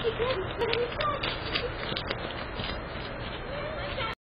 Okay, good. What do we say?